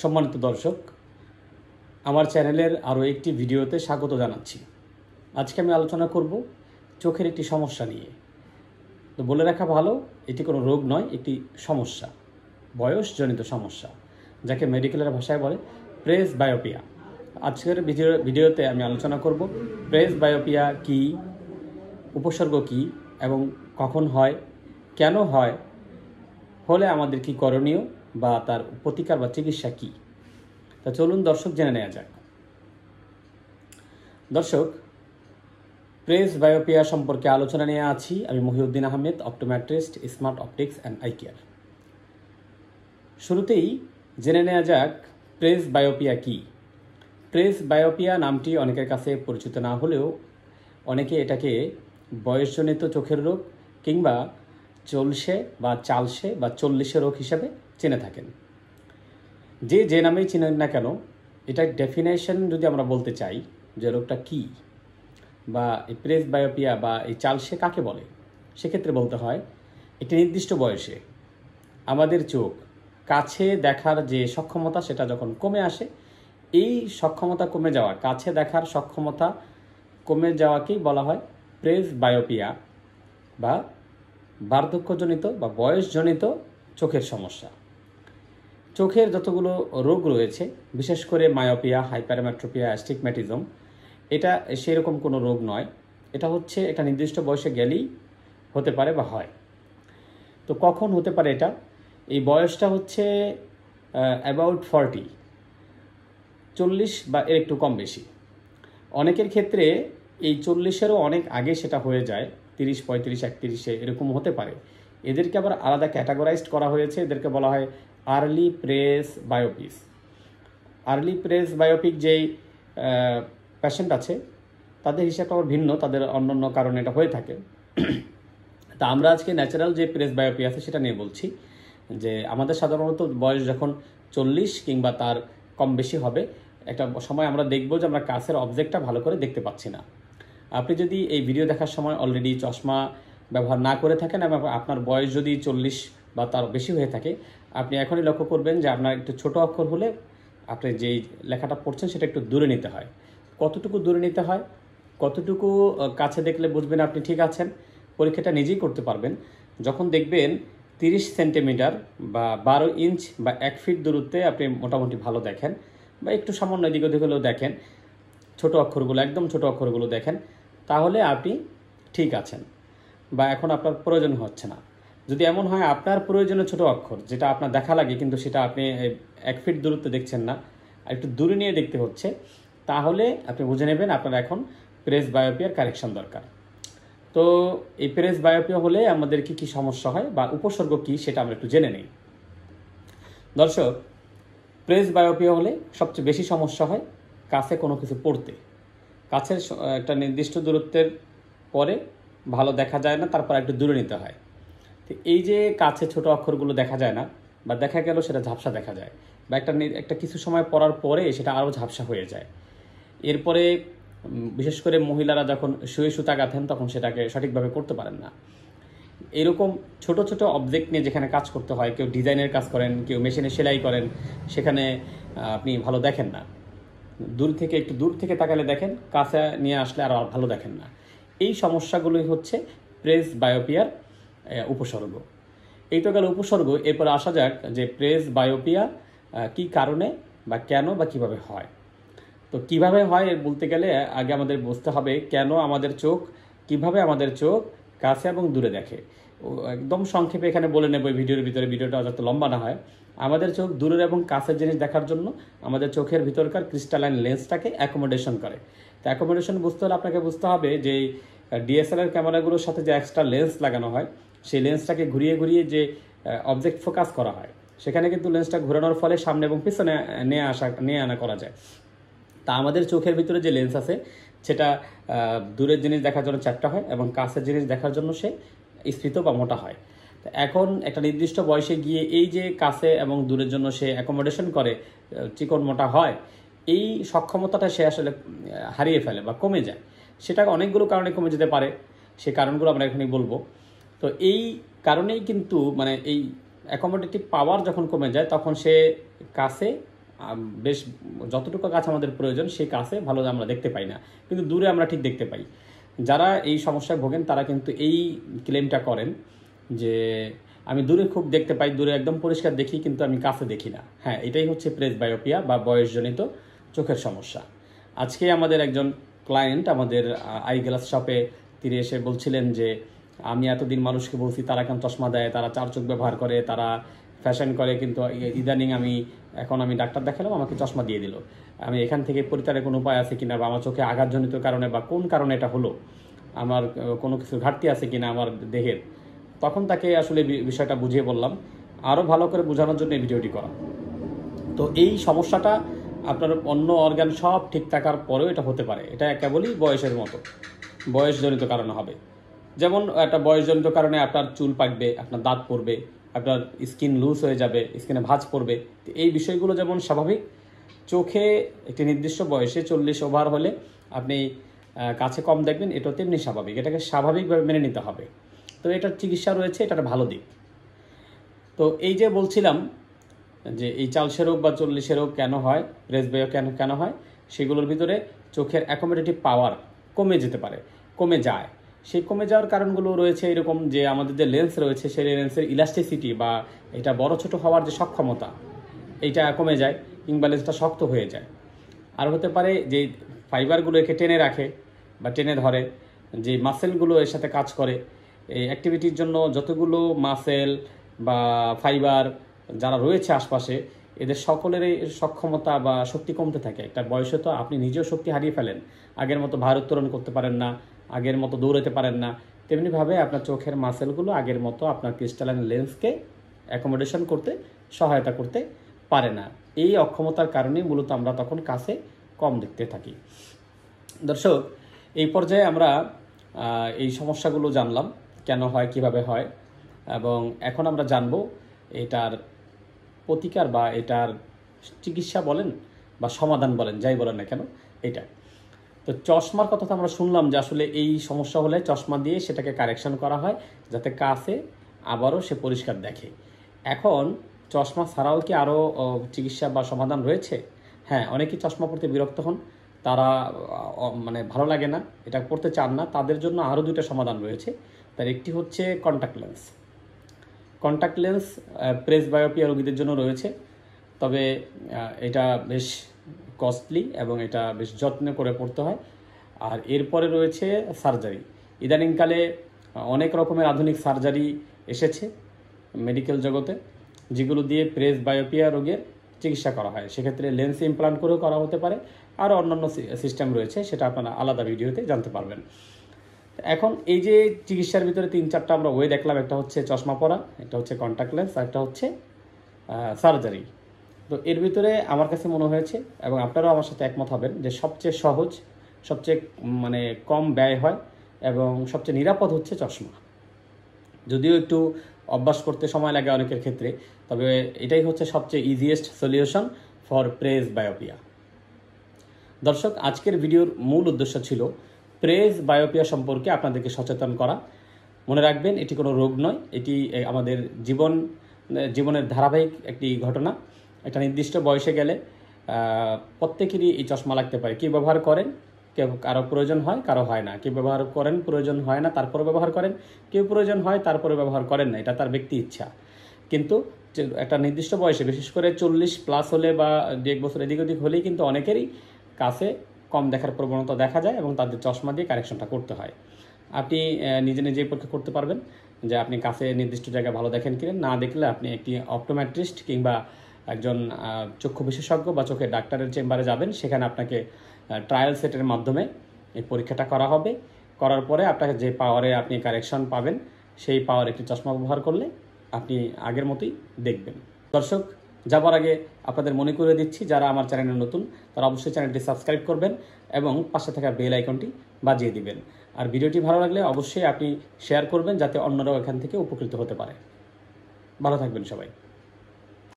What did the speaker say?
সম্মানিত দর্শক, আমার চ্যানেলের আরও একটি ভিডিওতে স্বাগত জানাচ্ছি। আজকে আমি আলোচনা করব চোখের একটি সমস্যা নিয়ে। তো বলে রাখা ভালো, এটি কোনো রোগ নয়, একটি সমস্যা, বয়সজনিত সমস্যা, যাকে মেডিকেলের ভাষায় বলে প্রেস বায়োপিয়া আজকের ভিডিও, ভিডিওতে আমি আলোচনা করব প্রেস বায়োপিয়া কি, উপসর্গ কি, এবং কখন হয়, কেন হয়, হলে আমাদের কি করণীয় বা তার প্রতিকার বা চিকিৎসা কী? তা চলুন দর্শক জেনে নেওয়া যাক। দর্শক, প্রেস বায়োপিয়া সম্পর্কে আলোচনা নিয়ে আছি আমি Mohiuddin Ahmed, optometrist, smart optics and eye care. শুরুতেই জেনে নেওয়া যাক প্রেস বায়োপিয়া কি। প্রেস বায়োপিয়া নামটি অনেকের কাছে পরিচিত না হলেও অনেকে এটাকে বয়সজনিত চোখের রোগ কিংবা চলসে বা চালসে বা চল্লিশে রোগ হিসেবে চেনে থাকেন। যে যে নামেই চিনেন না কেন, এটার ডেফিনেশন যদি আমরা বলতে চাই যে রোগটা কী বা এই প্রেস বায়োপিয়া বা এই চালসে কাকে বলে, সেক্ষেত্রে বলতে হয়, একটি নির্দিষ্ট বয়সে আমাদের চোখ কাছে দেখার যে সক্ষমতা সেটা যখন কমে আসে, এই সক্ষমতা কমে যাওয়া, কাছে দেখার সক্ষমতা কমে যাওয়াকেই বলা হয় প্রেস বায়োপিয়া বা বার্ধক্যজনিত বা বয়সজনিত চোখের সমস্যা। চোখের যতগুলো রোগ রয়েছে, বিশেষ করে মায়োপিয়া হাইপ্যারামেট্রোপিয়া অ্যাস্টিকম্যাটিজম এটা সেরকম কোনো রোগ নয়। এটা হচ্ছে একটা নির্দিষ্ট বয়সে গেলেই হতে পারে বা হয়। তো কখন হতে পারে এটা? এই বয়সটা হচ্ছে অ্যাবাউট ফর্টি চল্লিশ বা এর একটু কম বেশি। অনেকের ক্ষেত্রে এই চল্লিশেরও অনেক আগে সেটা হয়ে যায়, তিরিশ, পঁয়ত্রিশ, একত্রিশে এরকম হতে পারে। এদেরকে আবার আলাদা ক্যাটাগরাইজড করা হয়েছে। এদেরকে বলা হয় early presbyopes early presbyopic যেই প্যাশেন্ট আছে, তাদের হিসাবটা আবার ভিন্ন, তাদের অন্যান্য কারণে এটা হয়ে থাকে। তা আমরা আজকে ন্যাচারাল যে প্রেস বায়োপি আছে সেটা নিয়ে বলছি, যে আমাদের সাধারণত বয়স যখন চল্লিশ কিংবা তার কম বেশি হবে, একটা সময় আমরা দেখব যে আমরা কাছের অবজেক্টটা ভালো করে দেখতে পাচ্ছি না। আপনি যদি এই ভিডিও দেখার সময় অলরেডি চশমা ব্যবহার না করে থাকেন এবং আপনার বয়স যদি চল্লিশ বা তার বেশি হয়ে থাকে, আপনি এখনই লক্ষ্য করবেন যে আপনার একটু ছোট অক্ষর হলে আপনি যেই লেখাটা পড়ছেন সেটা একটু দূরে নিতে হয়। কতটুকু দূরে নিতে হয়? কতটুকু কাছে দেখলে বুঝবেন আপনি ঠিক আছেন? পরীক্ষাটা নিজেই করতে পারবেন। যখন দেখবেন তিরিশ সেন্টিমিটার বা বারো ইঞ্চ বা এক ফিট দূরত্বে আপনি মোটামুটি ভালো দেখেন বা একটু সামান্য এদিক ওদিক হলেও দেখেন, ছোট অক্ষরগুলো, একদম ছোট অক্ষরগুলো দেখেন, তাহলে আপনি ঠিক আছেন বা এখন আপনার প্রয়োজন হচ্ছে না। যদি এমন হয়, আপনার প্রয়োজনে ছোট অক্ষর, যেটা আপনার দেখা লাগে, কিন্তু সেটা আপনি এক ফিট দূরত্বে দেখছেন না, আর একটু দূরে নিয়ে দেখতে হচ্ছে, তাহলে আপনি বুঝে নেবেন আপনার এখন প্রেস বায়োপিয়ার কারেকশন দরকার। তো এই প্রেস বায়োপিয়া হলে আমাদের কি কি সমস্যা হয়, বা উপসর্গ কি, সেটা আমরা একটু জেনে নিই। দর্শক প্রেস বায়োপিয়া হলে সবচেয়ে বেশি সমস্যা হয় কাছে কোনো কিছু পড়তে। কাছের একটা নির্দিষ্ট দূরত্বের পরে ভালো দেখা যায় না, তারপর একটু দূরে নিতে হয়। তো এই যে কাছে ছোট অক্ষরগুলো দেখা যায় না, বা দেখা গেল সেটা ঝাপসা দেখা যায়, বা একটা একটা কিছু সময় পড়ার পরে সেটা আরও ঝাপসা হয়ে যায়। এরপরে বিশেষ করে মহিলারা যখন শুয়ে সুতা গাঁথেন তখন সেটাকে সঠিকভাবে করতে পারেন না। এরকম ছোট ছোট অবজেক্ট নিয়ে যেখানে কাজ করতে হয়, কেউ ডিজাইনের কাজ করেন, কেউ মেশিনে সেলাই করেন, সেখানে আপনি ভালো দেখেন না। দূর থেকে, একটু দূর থেকে তাকালে দেখেন, কাছে নিয়ে আসলে আর ভালো দেখেন না। এই সমস্যাগুলোই হচ্ছে প্রেস বায়োপিয়ার উপসর্গ। এই তো গেল উপসর্গ এরপর আসা যাক যে প্রেস বায়োপিয়া কি কারণে বা কেন বা কীভাবে হয়। তো কীভাবে হয় বলতে গেলে আগে আমাদের বুঝতে হবে কেন আমাদের চোখ, কীভাবে আমাদের চোখ কাছে এবং দূরে দেখে। একদম সংক্ষেপে এখানে বলে নেব ভিডিওর ভিতরে, ভিডিওটা যাতে লম্বা না হয়। আমাদের চোখ দূরের এবং কাছের জিনিস দেখার জন্য আমাদের চোখের ভিতরকার ক্রিস্টালাইন লেন্সটাকে অ্যাকোমোডেশন করে। তো অ্যাকোমোডেশন বুঝতে হলে আপনাকে বুঝতে হবে যে ডিএসএলআর ক্যামেরাগুলোর সাথে যে এক্সট্রা লেন্স লাগানো হয় সেই লেন্সটাকে ঘুরিয়ে ঘুরিয়ে যে অবজেক্ট ফোকাস করা হয়, সেখানে কিন্তু লেন্সটা ঘোরানোর ফলে সামনে এবং পিছনে নিয়ে আসা, নিয়ে আনা করা যায়। তা আমাদের চোখের ভিতরে যে লেন্স আছে, সেটা দূরের জিনিস দেখার জন্য চ্যাপটা হয় এবং কাছের জিনিস দেখার জন্য সে স্ফীত বা মোটা হয়। এখন একটা নির্দিষ্ট বয়সে গিয়ে এই যে কাছে এবং দূরের জন্য সে অ্যাকোমোডেশন করে চিকন মোটা হয়, এই সক্ষমতাটা সে আসলে হারিয়ে ফেলে বা কমে যায়। সেটা অনেকগুলো কারণে কমে যেতে পারে, সে কারণগুলো আমরা এখানে বলব। তো এই কারণেই কিন্তু মানে এই অ্যাকোমোডেটিভ পাওয়ার যখন কমে যায়, তখন সে কাছে বেশ যতটুকু কাছে আমাদের প্রয়োজন সেই কাছে ভালো আমরা দেখতে পাই না। কিন্তু দূরে আমরা ঠিক দেখতে পাই। যারা এই সমস্যায় ভোগেন, তারা কিন্তু এই ক্লেমটা করেন যে, আমি দূরে খুব দেখতে পাই, দূরে একদম পরিষ্কার দেখি, কিন্তু আমি কাছে দেখি না। হ্যাঁ এটাই হচ্ছে প্রেস বায়োপিয়া বা বয়সজনিত চোখের সমস্যা। আজকে আমাদের একজন ক্লায়েন্ট আমাদের আই গ্লাস শপে তিনি এসে বলছিলেন যে আমি এতদিন মানুষকে বলছি, তারা কেন চশমা দেয়, তারা চার চোখ ব্যবহার করে, তারা ফ্যাশন করে, কিন্তু ইদানিং আমি, এখন আমি ডাক্তার দেখালাম, আমাকে চশমা দিয়ে দিল। আমি এখান থেকে পরিত্রাণের কোনো উপায় আছে কিনা, বা আমার চোখে আঘাতজনিত কারণে, বা কোন কারণে এটা হলো, আমার কোনো কিছু ঘাটতি আছে কিনা আমার দেহের, তখন তাকে আসলে বিষয়টা বুঝিয়ে বললাম। আরও ভালো করে বোঝানোর জন্য এই ভিডিওটি করা। তো এই সমস্যাটা আপনার অন্য অর্গান সব ঠিক থাকার পরেও এটা হতে পারে। এটা কেবলই বয়সের মতো। বয়সজনিত কারণে হবে। যেমন একটা বয়সজনিত কারণে আপনার চুল পাকবে, আপনার দাঁত পড়বে, আপনার স্কিন লুজ হয়ে যাবে, স্কিনে ভাঁজ পড়বে। এই বিষয়গুলো যেমন স্বাভাবিক, চোখে একটি নির্দিষ্ট বয়সে চল্লিশ ওভার হলে আপনি কাছে কম দেখবেন এটা তেমনি স্বাভাবিক। এটাকে স্বাভাবিকভাবে মেনে নিতে হবে। তো এটার চিকিৎসা রয়েছে, এটার ভালো দিক। তো এই যে বলছিলাম যে এই চালসে রোগ বা চল্লিশে রোগ কেন হয় রেসবেয় কেন কেন হয়, সেগুলোর ভিতরে চোখের অ্যাকোমোডেটিভ পাওয়ার কমে যেতে পারে, কমে যায়। সেই কমে যাওয়ার কারণগুলো রয়েছে এরকম যে আমাদের যে লেন্স রয়েছে, সেই লেন্সের ইলাস্টিসিটি বা এটা বড় ছোট হওয়ার যে সক্ষমতা, এইটা কমে যায় কিংবা লেন্সটা শক্ত হয়ে যায়। আর হতে পারে যে ফাইবারগুলো একে টেনে রাখে বা টেনে ধরে, যে মাসেলগুলো এর সাথে কাজ করে, এই অ্যাক্টিভিটির জন্য যতগুলো মাসেল বা ফাইবার যারা রয়েছে আশপাশে, এদের সকলেরই সক্ষমতা বা শক্তি কমতে থাকে। একটা বয়সে তো আপনি নিজেও শক্তি হারিয়ে ফেলেন। আগের মতো ভার উত্তোলন করতে পারেন না আগের মতো দৌড়াতে পারেন না। তেমনিভাবে আপনার চোখের মাসেলগুলো আগের মতো আপনার ক্রিস্টালাইন লেন্সকে অ্যাকোমোডেশন করতে, সহায়তা করতে পারে না। এই অক্ষমতার কারণে মূলত আমরা তখন কাছে কম দেখতে থাকি। দর্শক, এই পর্যায়ে আমরা এই সমস্যাগুলো জানলাম, কেন হয়, কীভাবে হয়, এবং এখন আমরা জানব এটার প্রতিকার বা এটার চিকিৎসা বলেন বা সমাধান বলেন, যাই বলেন না কেন, এটা। তো চশমার কথা তো আমরা শুনলাম যে আসলে এই সমস্যা হলে চশমা দিয়ে সেটাকে কারেকশন করা হয় যাতে কাছে আবারও সে পরিষ্কার দেখে। এখন চশমা ছাড়াও কি আরও চিকিৎসা বা সমাধান রয়েছে? হ্যাঁ অনেকেই চশমা পড়তে বিরক্ত হন। তারা মানে ভালো লাগে না, এটা পড়তে চান না। তাদের জন্য আরও দুটো সমাধান রয়েছে। তার একটি হচ্ছে contact lens contact lens presbyopia রোগীদের জন্য রয়েছে। তবে এটা বেশ কস্টলি এবং এটা বেশ যত্ন করে পড়তে হয়। আর এরপরে রয়েছে সার্জারি ইদানিংকালে অনেক রকমের আধুনিক সার্জারি এসেছে মেডিকেল জগতে, যেগুলো দিয়ে প্রেস বায়োপিয়া রোগের চিকিৎসা করা হয়। সেক্ষেত্রে লেন্স ইমপ্লান্ট করেও করা হতে পারে। আর অন্যান্য সিস্টেম রয়েছে, সেটা আপনারা আলাদা ভিডিওতে জানতে পারবেন। এখন এই যে চিকিৎসার ভিতরে তিন চারটা আমরা ওয়ে দেখলাম, একটা হচ্ছে চশমা পরা, একটা হচ্ছে কন্ট্যাক্ট লেন্স আর একটা হচ্ছে সার্জারি তো এর ভিতরে আমার কাছে মনে হয়েছে, এবং আপনারাও আমার সাথে একমত হবেন, যে সবচেয়ে সহজ, সবচেয়ে মানে কম ব্যয় হয়, এবং সবচেয়ে নিরাপদ হচ্ছে চশমা। যদিও একটু অভ্যাস করতে সময় লাগে অনেকের ক্ষেত্রে, তবে এটাই হচ্ছে সবচেয়ে easiest solution for presbyopia দর্শক, আজকের ভিডিওর মূল উদ্দেশ্য ছিল প্রেস বায়োপিয়া সম্পর্কে আপনাদেরকে সচেতন করা। মনে রাখবেন, এটি কোনো রোগ নয়, এটি আমাদের জীবন জীবনের ধারাবাহিক একটি ঘটনা। একটা নির্দিষ্ট বয়সে গেলে প্রত্যেকেরই এই চশমা লাগতে পারে। কেউ ব্যবহার করেন? কেউ কারও প্রয়োজন হয়, কারও হয় না। কেউ ব্যবহার করেন, প্রয়োজন হয় না তারপরে ব্যবহার করেন। কেউ প্রয়োজন হয় তারপরে ব্যবহার করেন না। এটা তার ব্যক্তি ইচ্ছা। কিন্তু একটা নির্দিষ্ট বয়সে, বিশেষ করে চল্লিশ প্লাস হলে বা দু এক বছর এদিক ওদিক হলেই কিন্তু অনেকেরই কাছে কম দেখার প্রবণতা দেখা যায় এবং তাদের চশমা দিয়ে কারেকশনটা করতে হয়। আপনি নিজে নিজেই পরীক্ষা করতে পারবেন যে আপনি কাছে নির্দিষ্ট জায়গায় ভালো দেখেন কিনা। না দেখলে আপনি একটি অপটোমেট্রিস্ট কিংবা একজন চক্ষু বিশেষজ্ঞ বা চোখের ডাক্তারের চেম্বারে যাবেন। সেখানে আপনাকে ট্রায়াল সেটের মাধ্যমে এই পরীক্ষাটা করা হবে। করার পরে আপনাকে যে পাওয়ারে আপনি কারেকশন পাবেন, সেই পাওয়ার একটি চশমা ব্যবহার করলে আপনি আগের মতোই দেখবেন। দর্শক, যাবার আগে আপনাদের মনে করে দিচ্ছি, যারা আমার চ্যানেলে নতুন, তারা অবশ্যই চ্যানেলটি সাবস্ক্রাইব করবেন এবং পাশে থাকা বেল আইকনটি বাজিয়ে দিবেন। আর ভিডিওটি ভালো লাগলে অবশ্যই আপনি শেয়ার করবেন, যাতে অন্যরাও এখান থেকে উপকৃত হতে পারে। ভালো থাকবেন সবাই।